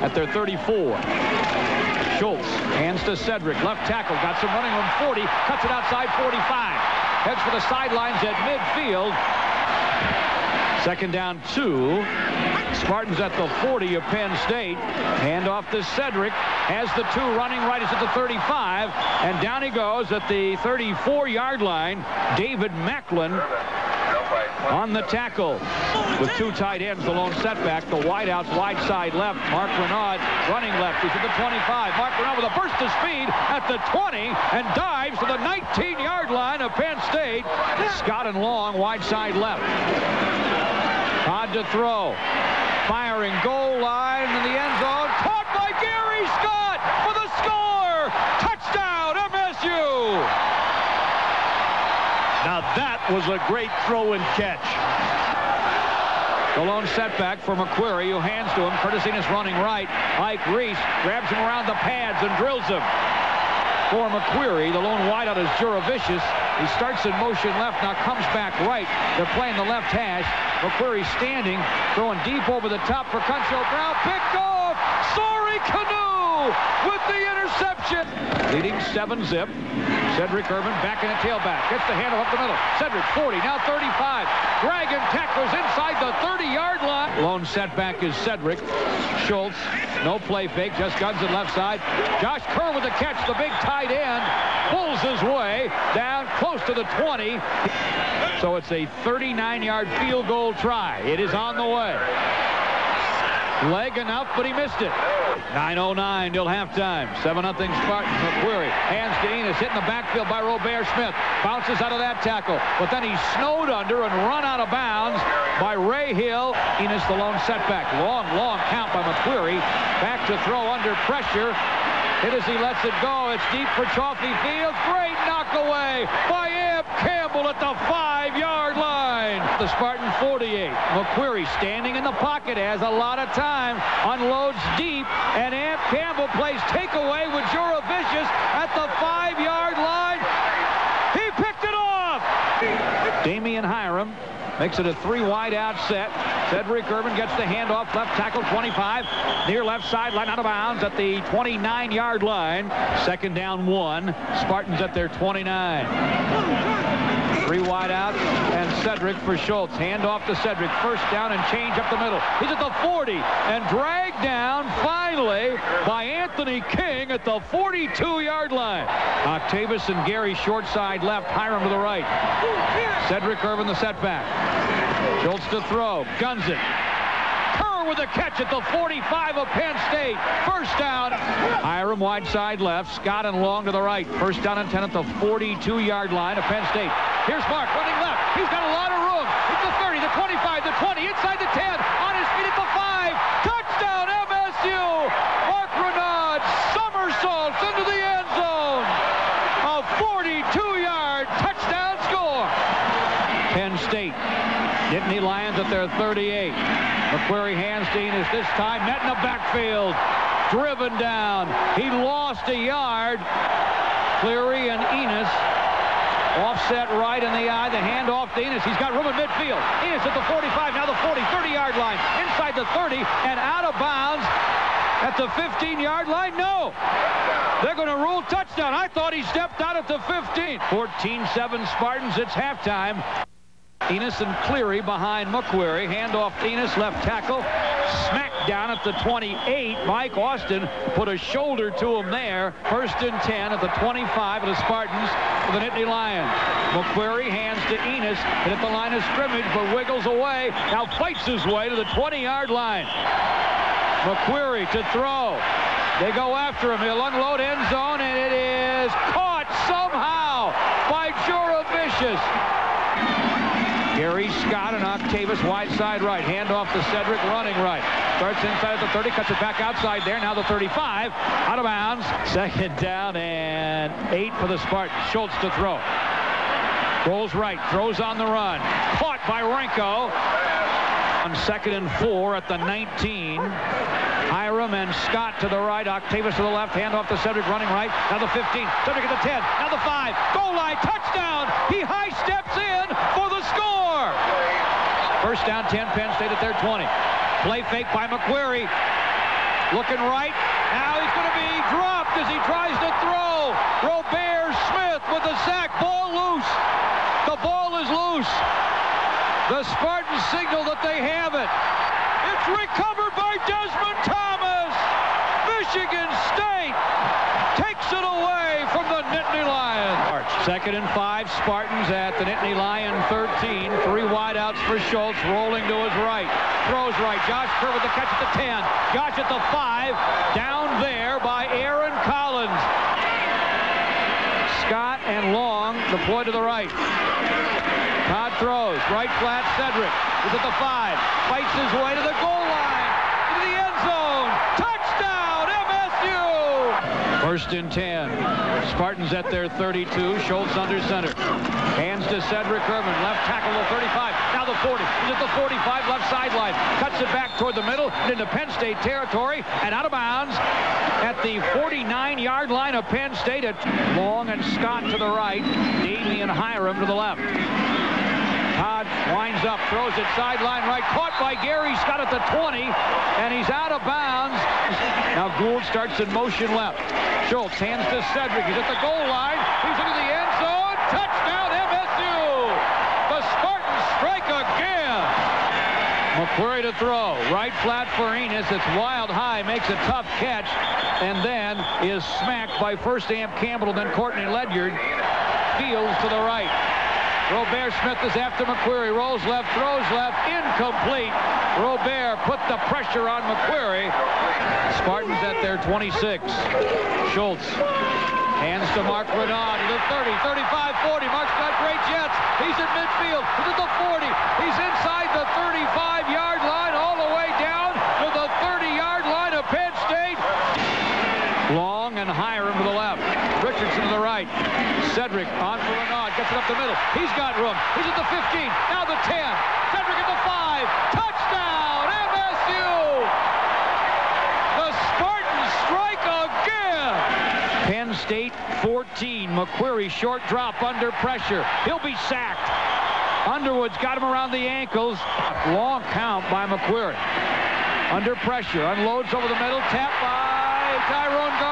at their 34. Schultz hands to Sedrick. Left tackle. Got some running room 40. Cuts it outside 45. Heads for the sidelines at midfield. Second down two. Spartans at the 40 of Penn State. Hand off to Sedrick. Has the two running right. Is at the 35. And down he goes at the 34-yard line. David Macklin on the tackle. With two tight ends, the lone setback. The wideouts wide side left. Marc Renaud running left. He's at the 25. Marc Renaud with a burst of speed at the 20 and dives to the 19-yard line of Penn State. Scott and Long wide side left. Todd to throw. Firing goal line in the end zone. Caught by Gari Scott for the score. Touchdown, MSU. Now that was a great throw and catch. The lone setback for McQueary, who hands to him. Curtis Enis running right. Ike Reese grabs him around the pads and drills him. For McQueary, the lone wideout is Jurevicius. He starts in motion left, now comes back right. They're playing the left hash. McQueary standing, throwing deep over the top for Cuncho Brown. Picked off! Sorie Kanu with the interception. Leading seven zip. Sedrick Irvin back in the tailback. Gets the handle up the middle. Sedrick 40, now 35. Dragon tacklers inside the 30-yard line. Lone setback is Sedrick. Schultz, no play fake, just guns it left side. Josh Keur with the catch, the big tight end. Pulls his way down close to the 20. So it's a 39-yard field goal try. It is on the way. Leg enough, but he missed it. 9.09 till halftime. 7-0 Spartans. McQueary. Hands to Enis. Hit in the backfield by Robert Smith. Bounces out of that tackle. But then he's snowed under and run out of bounds by Ray Hill. Enis the lone setback. Long, long count by McQueary. Back to throw under pressure. Hit as he lets it go. It's deep for Chafie Fields. Great knock away by Amp Campbell at the five-yard line. The Spartan 48. McQueary standing in the pocket, has a lot of time, unloads deep, and Amp Campbell plays takeaway with Jurevicius at the five-yard line. He picked it off. Damian Hiram Makes it a three wide out set. Sedrick Irvin gets the handoff. Left tackle 25. Near left sideline out of bounds at the 29 yard line. Second down one. Spartans at their 29. Three wide out, and Sedrick for Schultz. Hand off to Sedrick. First down and change up the middle. He's at the 40 and dragged down finally by Anthony King at the 42-yard line. Octavius and Gari short side left. Hiram to the right. Sedrick Irvin the setback. Schultz to throw. Guns it with a catch at the 45 of Penn State. First down. Hiram wide side left. Scott and Long to the right. First down and 10 at the 42-yard line of Penn State. Here's Marc running left. He's got a lot of room. It's the 30, the 25, the 20, inside the 10, on his feet at the 5. Touchdown MSU. Marc Renaud somersaults into the end zone. A 42-yard touchdown score. Penn State. Nittany Lions at their 38. McQueary hands is this time. Met in the backfield. Driven down. He lost a yard. Cleary and Enis Offset right in the eye. The handoff to Enis. He's got room in midfield. Enis at the 45. Now the 40. 30-yard line. Inside the 30 and out of bounds at the 15-yard line. No. They're going to rule touchdown. I thought he stepped out at the 15. 14-7 Spartans. It's halftime. Enis and Cleary behind McQueary. Handoff Enis, left tackle. Smack down at the 28. Mike Austin put a shoulder to him there. First and 10 at the 25 of the Spartans for the Nittany Lions. McQueary hands to Enis And at the line of scrimmage, but wiggles away. Now fights his way to the 20-yard line. McQueary to throw. They go after him. He'll unload end zone, and it is caught somehow by Jurevicius. Gari Octavius wide side right. Hand off to Sedrick running right. Starts inside at the 30, cuts it back outside there. Now the 35. Out of bounds. Second down and eight for the Spartans. Schultz to throw. Rolls right. Throws on the run. Caught by Renko. On second and four at the 19. Hiram and Scott to the right. Octavius to the left. Hand off to Sedrick running right. Now the 15. Sedrick at the 10. Now the 5. Goal line. Touchdown. He high steps in. First down, 10, Penn State at their 20. Play fake by McQueary. Looking right. Now he's going to be dropped as he tries to throw. Robert Smith with the sack. Ball loose. The ball is loose. The Spartans signal that they have it. It's recovered by Desmond Thomas. Michigan State takes it away from the Nittany Lions. Second and five, Spartans at the Nittany Lion 13. Three wideouts for Schultz, rolling to his right. Throws right. Josh Keur with the catch at the 10. Josh at the 5. Down there by Aaron Collins. Scott and Long deploy to the right. Todd throws. Right flat, Sedrick. Is at the 5. Fights his way to the goal line. Into the end zone. Touchdown, MSU! First and 10. Spartans at their 32. Schultz under center. Hands to Sedrick Irvin. Left tackle to 35. Now the 40. He's at the 45. Left sideline. Cuts it back toward the middle. and Into Penn State territory. And out of bounds at the 49-yard line of Penn State. At Long and Scott to the right. Davey and Hiram to the left. Todd winds up, throws it sideline right, caught by Gari Scott at the 20, and he's out of bounds. Now Gould starts in motion left. Schultz hands to Sedrick. He's at the goal line. He's into the end zone. Touchdown MSU! The Spartans strike again. McQueary to throw. Right flat for Enis. It's wild high. Makes a tough catch. And then is smacked by first Amp Campbell and then Courtney Ledyard. Fields to the right. Robert Smith is after McQueary. Rolls left, throws left, incomplete. Robert put the pressure on McQueary. Spartans at their 26. Schultz hands to Marc Renaud to the 30, 35, 40. Marc's got great jets. He's at midfield. He's at the 40. He's inside the 35-yard line all the way down to the 30-yard line of Penn State. Long and Hiram to the left. Richardson to the right. Sedrick on for Renaud. Gets it up the middle. He's got room. He's at the 15. Now the 10. Sedrick at the 5. Touchdown, MSU! The Spartans strike again! Penn State 14. McQueary short drop under pressure. He'll be sacked. Underwood's got him around the ankles. Long count by McQueary. Under pressure. Unloads over the middle. Tap by Tyrone Garland.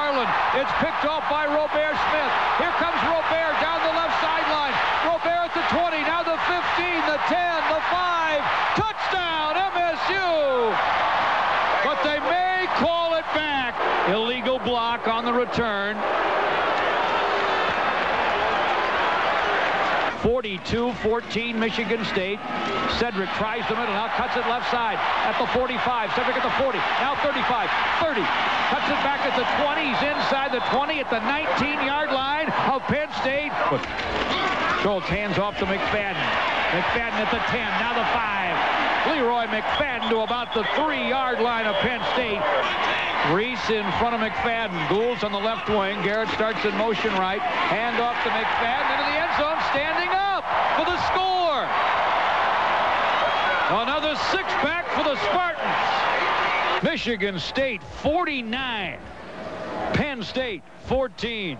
It's picked off by Robert Smith. Here comes Robert down the left sideline. Robert at the 20, now the 15, the 10, the 5. Touchdown, MSU! But they may call it back. Illegal block on the return. 42-14 Michigan State. Sedrick tries the middle, now cuts it left side at the 45. Sedrick at the 40, now 35, 30. Cuts it back at the 20. He's inside the 20 at the 19-yard line Penn State. But Schultz hands off to McFadden. McFadden at the 10, now the 5. Leroy McFadden to about the three-yard line of Penn State. Reese in front of McFadden. Gould's on the left wing. Garrett starts in motion right. Hand off to McFadden into the end zone. Standing up for the score. Another six-pack for the Spartans. Michigan State 49. Penn State 14.